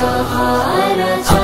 سهارة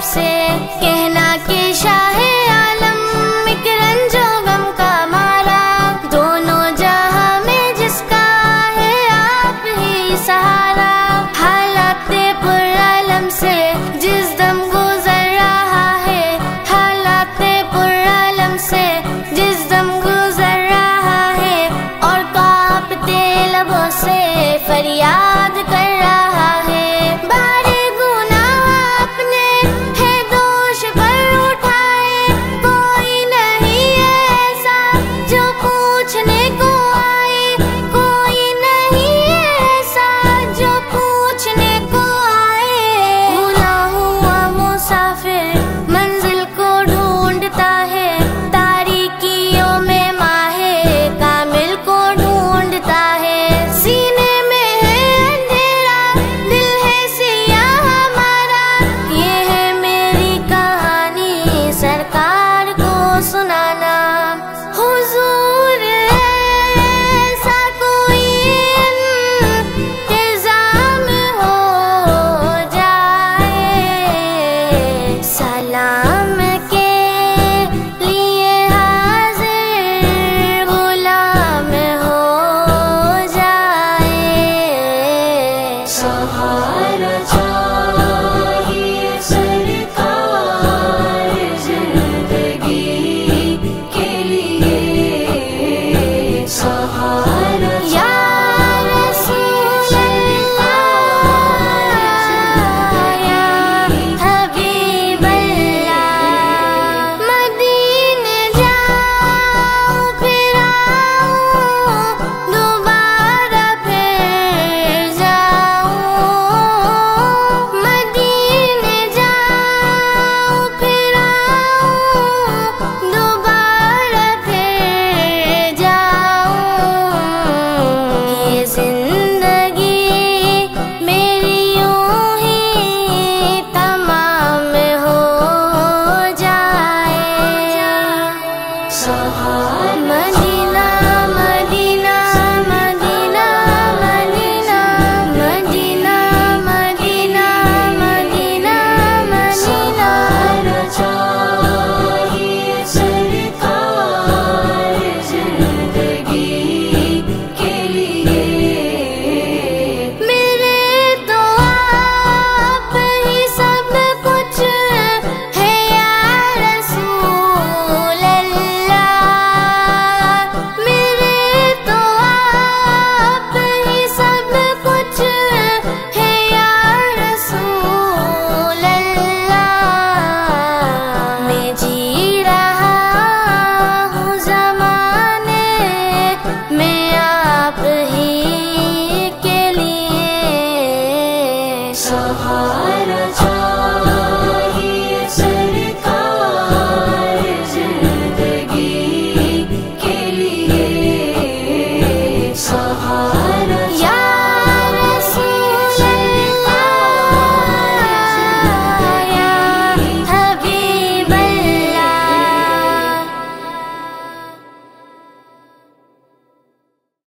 upset. salam